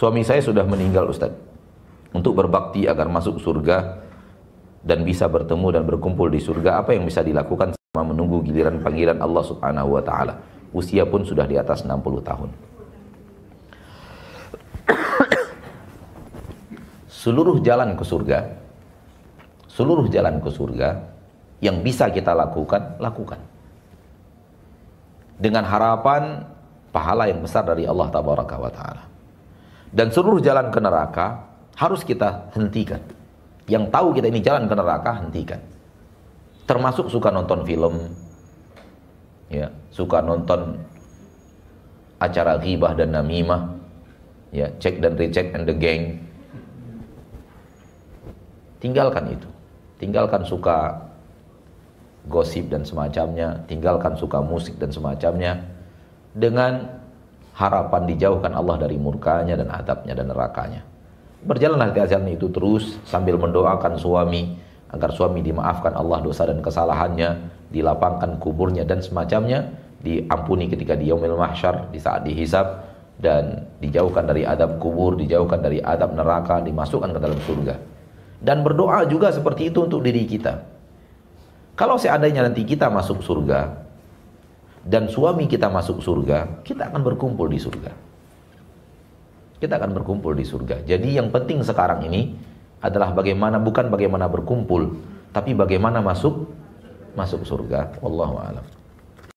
Suami saya sudah meninggal Ustaz. Untuk berbakti agar masuk surga dan bisa bertemu dan berkumpul di surga, apa yang bisa dilakukan selama menunggu giliran panggilan Allah Subhanahu wa taala? Usia pun sudah di atas 60 tahun. seluruh jalan ke surga, seluruh jalan ke surga yang bisa kita lakukan, lakukan. Dengan harapan pahala yang besar dari Allah Ta'ala. Dan seluruh jalan ke neraka harus kita hentikan. Yang tahu kita ini jalan ke neraka, hentikan. Termasuk suka nonton film, ya, suka nonton acara ghibah dan namimah, ya, check dan recheck and the gang, Tinggalkan itu. Tinggalkan suka gosip dan semacamnya, tinggalkan suka musik dan semacamnya dengan harapan dijauhkan Allah dari murkanya dan adabnya dan nerakanya. Berjalanlah di jalan itu terus sambil mendoakan suami agar suami dimaafkan Allah dosa dan kesalahannya, dilapangkan kuburnya dan semacamnya, diampuni ketika di yaumil mahsyar, di saat dihisab dan dijauhkan dari adab kubur, dijauhkan dari adab neraka, dimasukkan ke dalam surga. Dan berdoa juga seperti itu untuk diri kita. Kalau seandainya nanti kita masuk surga dan suami kita masuk surga, kita akan berkumpul di surga. Kita akan berkumpul di surga. Jadi yang penting sekarang ini adalah bagaimana bukan bagaimana berkumpul, tapi bagaimana masuk masuk surga. Wallahu a'lam.